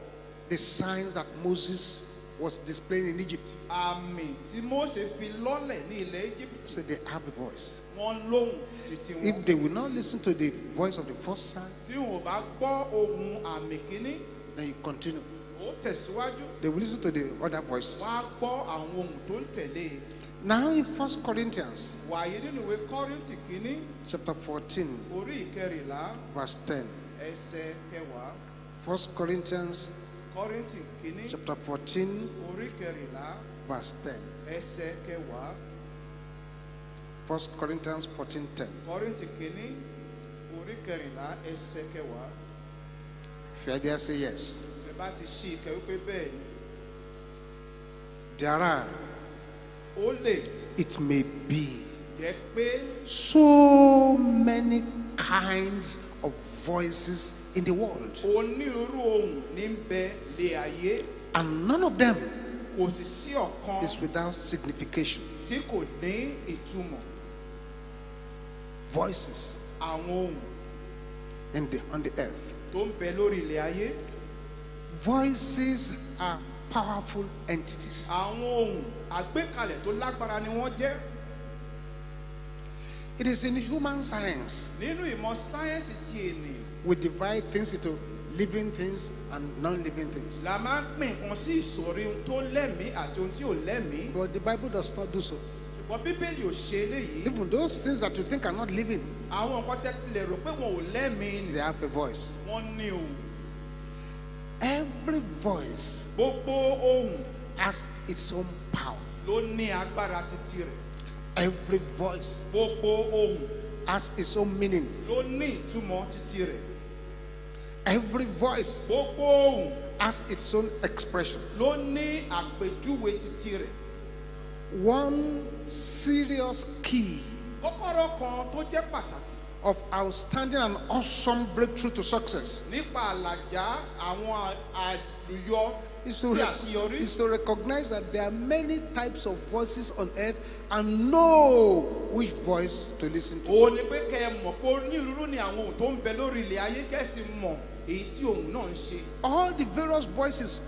The signs that Moses was displaying in Egypt. àmì tí Mósè fi lọ́lẹ̀ Egypt So they have a voice. wọ́n lóhùn títí wọn If they will not listen to the voice of the first sign, tí wọn ò bá gbọ́ ohun àmì kínní then you continue. They will listen to the other voices. wọ́n á gbọ́ àwọn ohun tó ń tẹ̀lé. Now in First Corinthians wàyí nínú ìwé Kọ́ríńtì kínní chapter 14, verse 10. ẹsẹ̀ First Corinthians chapter 14, verse 10. ẹsẹ̀ First Corinthians 14, 10. Kọ́ríńtì kínní orí ìkẹrìnlá ẹsẹ̀ kẹwàá If you are there, say yes. Ẹ bá ti ṣí ìkẹ́ wípé bẹ́ẹ̀ ni There are, ó lè it may be, jẹ́ pé so many kinds of voices in the world, onírúurú ohùn ní bẹ lé ayé and none of them kò sì sí ọ̀kan is without signification. tí kò ní ìtumọ̀ Voices àwọn ohùn in the, on the earth. tó ń bẹ lórí ilẹ̀ ayé Voices are powerful entities. àwọn ohùn àgbékalẹ̀ tó lágbára ni wọ́n jẹ́ It is in human science nínú ìmọ̀ sáyẹ́nsì ti ènìyàn we divide things into living things and non-living things. la máa ń pín nǹkan sí ìsọ̀rí ohun tó lẹ́mìí àti ohun tí ò lẹ́mìí But the Bible does not do so. ṣùgbọ́n bíbélì ò ṣe eléyìí Even those things that you think are not living, àwọn nǹkan tẹ́tí lè rò pé wọn ò lẹ́mìí ni they have a voice. wọ́n ní ohùn Every voice gbogbo ohùn has its own power. ló ní agbára títí rẹ̀ Every voice gbogbo ohùn has its own meaning. ló ní ìtumọ̀ títí rẹ̀ Every voice gbogbo ohùn has its own expression. ló ní àpèjúwe títí rẹ̀ One serious key kọ́kọ́rọ́ kan tó jẹ́ pàtàkì of outstanding and awesome breakthrough to success. Nípa àlàjá àwọn àlùyọ is to, re- is to recognize that there are many types of voices on earth and know which voice to listen to. òun ni pé kẹ́ ẹ mọ̀ pé onírúurú ni àwọn ohùn tó ń bẹ lórí ilẹ̀ ayé kẹ́sì mọ̀ èyí tí ohùn náà ń ṣe. All the various voices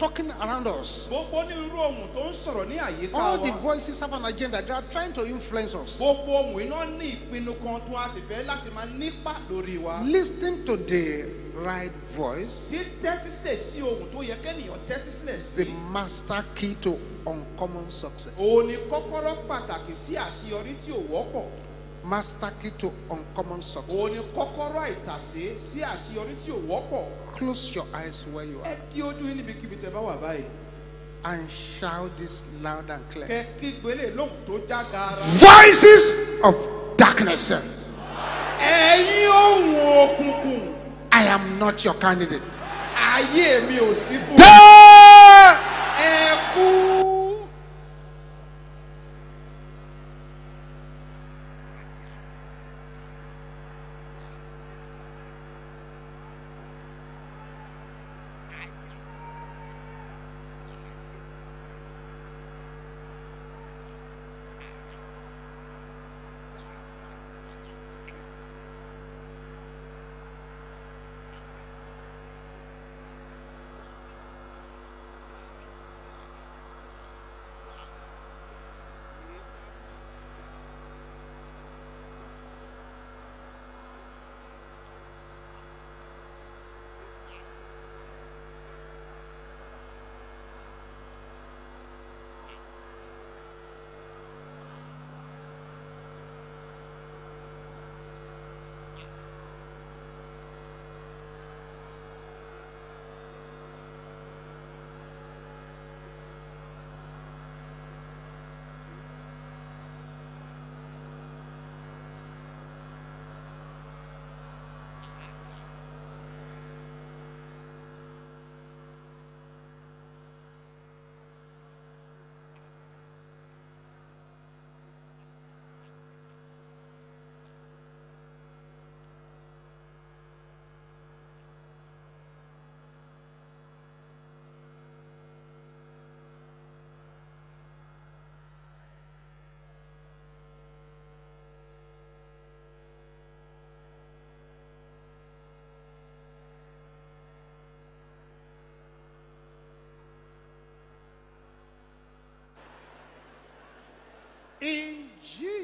talking around us, gbogbo onírúurú ohùn tó ń sọ̀rọ̀ ní àyíká all the wa voices have an agenda. They are trying to influence us. gbogbo ohùn iná ní ìpinnu kan tó a sì fẹ́ láti máa nípa lórí wa Listening to the right voice tí tẹ́tí sílẹ̀ sí ohùn tó yẹ kẹ́nìyàn tẹ́tí sílẹ̀ sí the master key to uncommon success. ni kọ́kọ́rọ́ pàtàkì sí àṣeyọrí tí ò wọ́pọ̀ Master key to uncommon òun ni success. kọ́kọ́rọ́ àìtàsé sí àṣeyọrí tí ò wọ́pọ̀ Close your eyes where you ẹ are kí ojú yín níbikíbi tẹ bá wà báyìí and shout this loud and clear. kẹ kí gbélé lóhùn tó já gaara. Voices of darkness. ẹ̀yin ohùn òkùnkùn I am not your candidate. ayé mi ò sí fún Die! ẹ kú.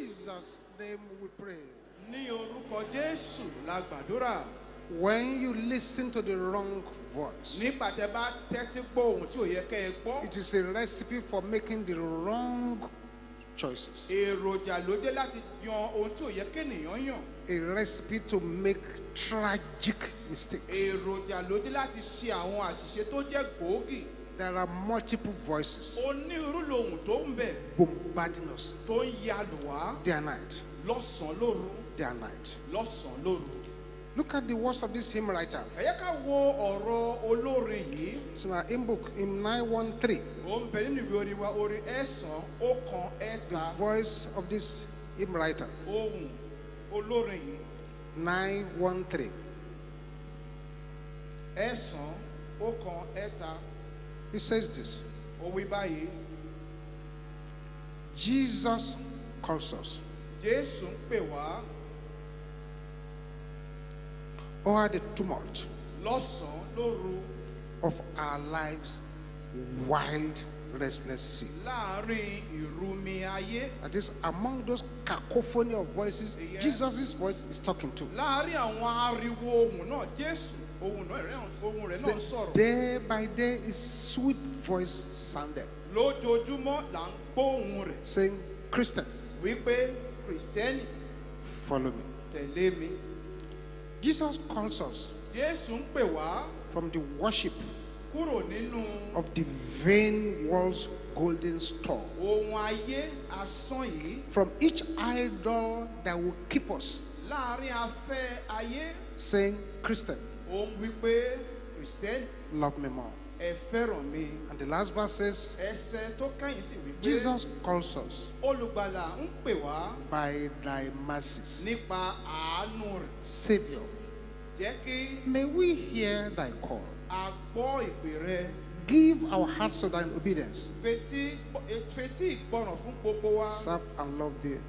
Jesus' name we pray. ní orúkọ jésù la gbàdúrà. When you listen to the wrong voice, nígbà tẹ bá tẹ́tí gbọ́ ohun tí ò yẹ kẹ́ ẹ gbọ́ it is a recipe for making the wrong choices, èròjà ló dé láti yan ohun tí ò yẹ kéèyàn yàn. A recipe to make tragic mistakes. èròjà ló dé láti ṣe àwọn àṣìṣe tó jẹ́ gbòógì. There are multiple voices. Onírúurú lohun tó ń bẹ̀ bombarding us tó ń yalù wá day and night, lọ́sàn-án lóru day and night. lọ́sàn-án lóru. Look at the words of this hymn writer. ẹ yẹ ká wo ọ̀rọ̀ olórin yìí It's in our hymn book, hymn 913. ó ń bẹ nínú ìwé orin wa orin ẹ̀sán ọ̀kan ẹ̀ta Voice of this hymn writer, ohun olórin yìí 913. ẹ̀sán ọ̀kan ẹ̀ta He says this ó wí báyìí Jesus calls us. jésù ń pè wá Over the tumult lọ́sàn-án lóru of our lives, wild, restless sea. láàrin ìrumi ayé That is, among those cacophony of voices, Yeah. Jesus' voice is talking to. láàrin àwọn ariwo ohun náà jésù ohun náà rẹ̀ ohun rẹ̀ náà ń Say, sọ̀rọ̀ day by day, his sweet voice sounded, lójoojúmọ́ là ń gbóhùn rẹ̀. Saying, Christian, wípé kìrìsìtẹ́nì follow me. tẹ̀lé mi. Jesus calls us jésù ń pè wá from the worship kúrò nínú of the vain world's golden store, ohun ayé asán yìí. From each idol that will keep us, láàárín afẹ́ ayé. Saying, Christian, òun wípé kìrìsìtẹ́nì love me more. Ẹ fẹ́ràn mi And the last verse says, ẹsẹ̀ tó kẹ́yìn sí wípé Jesus calls us olùgbàlà ń pè wá by thy mercies. nípa àánú rẹ̀ Savior, jẹ́ kí may we hear thy call. a gbọ́ ìpè rẹ Give our hearts to thine obedience. fetí fetí ìgbọràn fún gbogbo wa Serve and love thee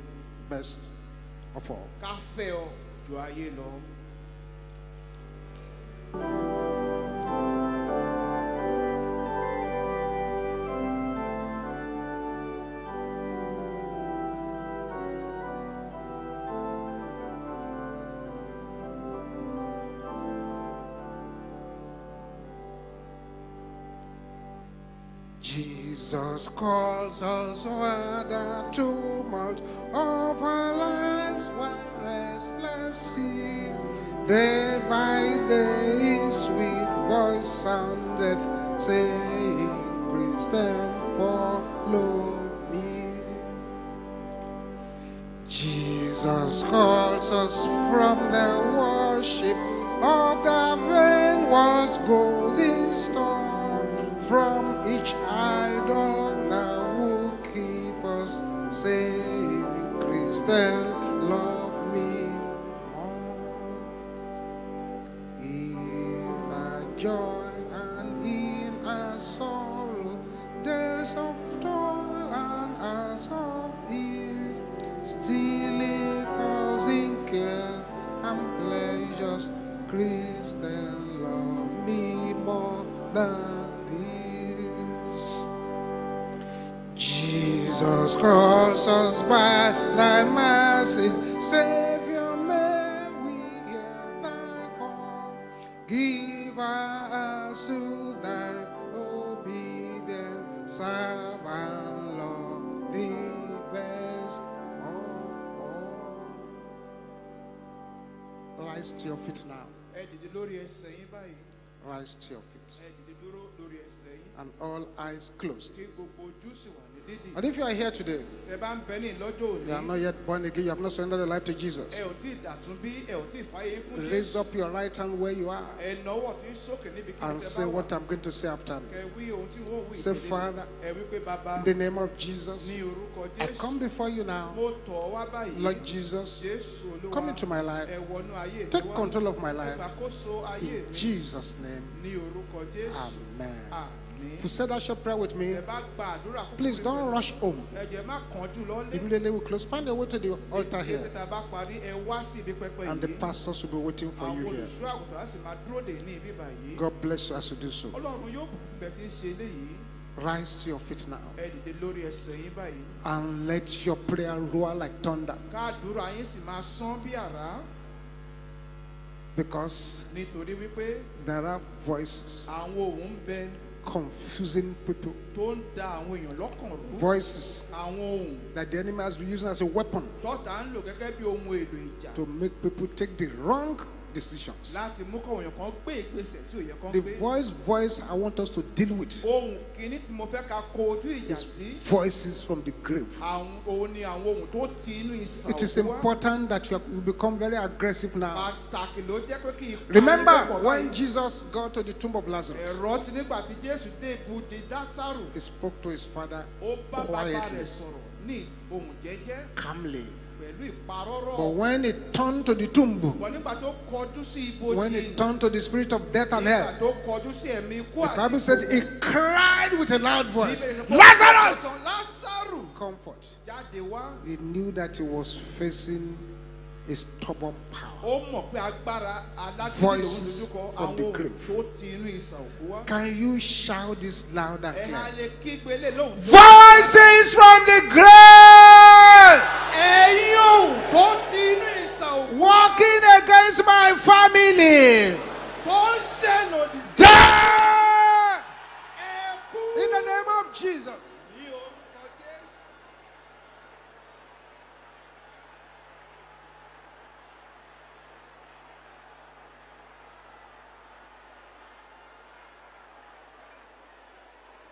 best of all. ká fẹ́ ọ ju ayé lọ. Jesus calls us where the tumult of our lives were restless sea. Day by day his sweet voice soundeth, saying, Christian, follow me. Jesus calls us from the worship of the vain world's golden Christian, Rise to your feet. ẹ dìde dúró lórí ẹsẹ̀ yín And all eyes closed. Kí gbogbo ojú sì wà ní dídì. And if you are here today, ẹ bá ń bẹ ní lọ́jọ́ you are not yet born again, you have not surrendered your life to Jesus. ò tí ì dàtún bí ẹ ò tí ì fàyè fún Raise up your right hand where you are ẹ nọwọ́ tí ń sókè níbi kí and say what I'm going to say after me. kẹ wí ohun tí wọ́n wí Say. Father, ẹ wí pé bàbá In the name of Jesus, I come before you now. mo tọ̀ ọ́ wá báyìí Lord Jesus, come into my life. ẹ wọnú ayé mi Take control of my life. In Jesus' name, Amen. If you said that short prayer with me, ẹ bá gba àdúrà kúkúrú please don't rush home. ẹ jẹ́ má Immediately we close. Find a way to the altar here, tá a bá parí ẹ wá sí ibi pẹpẹ and the pastors will be waiting for you here. olùṣọ́ àgùntàn á sì máa dúró dè ní ibi báyìí. God bless you as you do so. ọlọ́run yóò bùkún fún bẹ́ẹ̀ tí ń ṣe eléyìí. Rise to your feet now. Ẹ dìde lórí ẹsẹ̀ yín báyìí. And let your prayer roar like thunder. Káàdúrà yín sì máa sán bí àrá. Because there are voices àwọn ohùn ń bẹ confusing people, tó ń da àwọn èèyàn lọ́kàn rú. Voices. Àwọn ohùn. That the enemy has been using as a weapon. Tọ́ta ń lò gẹ́gẹ́ bí ohun èlò ìjà. To make people take the wrong decisions. láti mú kọ́ èèyàn kan gbé ìgbésẹ̀ tí ò yẹ kán The voice, voice I want us to deal with ohun kìíní tí mo fẹ́ ka ko ojú ìjà sí voices from the grave. àwọn òun ni àwọn ohun tó ti inú ìsàn It is important that you, become very aggressive now. pàtàkì ló jẹ́ pé kí ipa Remember when. Jesus got to the tomb of Lazarus, ẹ̀rọ ti nígbà tí jésù dé ibùdó dásàrù he spoke to his father ó bá bàbá quietly, rẹ̀ sọ̀rọ̀ ní ohun jẹ́jẹ́ calmly. But when it turned to the tomb, when it turned to the spirit of death and hell, the Bible said he cried with a loud voice, Lazarus! Comfort. He knew that he was facing a stubborn power. Voices from the grave. Can you shout this loud and clear? Voices from the grave ẹ̀yin ohun tó ti inú ìsàn òkú walking against my family. tó ń ṣẹ̀lòdì sí Die ẹ̀kú in the name of Jesus. ní orúkọ jésù.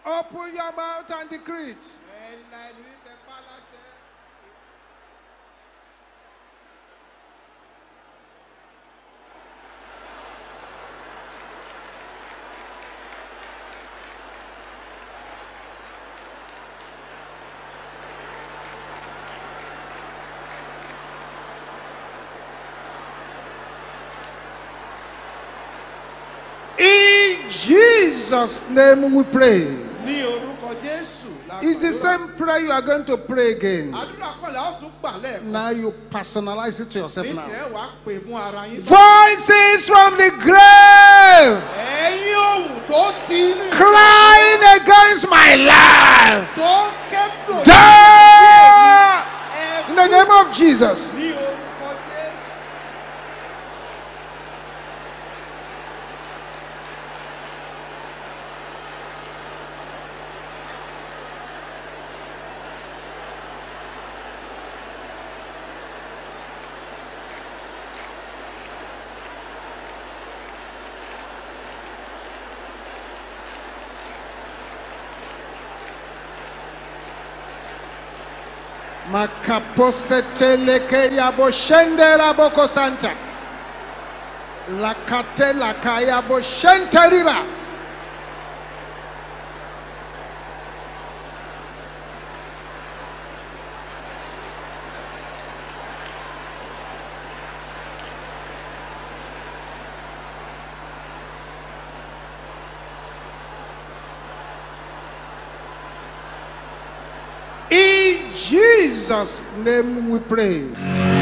Open your mouth and decree it. ẹ̀ la ìlú ìtẹ̀ pa láṣẹ. In Jesus' name we pray. ní orúkọ jésù la It's the same prayer you are going to pray again. àdúrà kan là ó tún gbà lẹ́ẹ̀kan Now you personalize it to yourself now. nísìnyẹ́ wàá pè fún ara yín. Voices from the grave ẹ̀yin ohun tó ti inú ìsàn crying against my life. tó ń kẹ́kọ̀ọ́ Die in the name of Jesus. ní orúkọ jésù. Makaposeteleke yabo shendera boko santa. Lakate lakayabo shenteriba. In Jesus' name we pray.